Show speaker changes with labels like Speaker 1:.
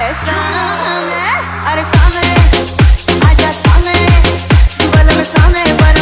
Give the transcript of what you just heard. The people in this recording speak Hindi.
Speaker 1: ऐसा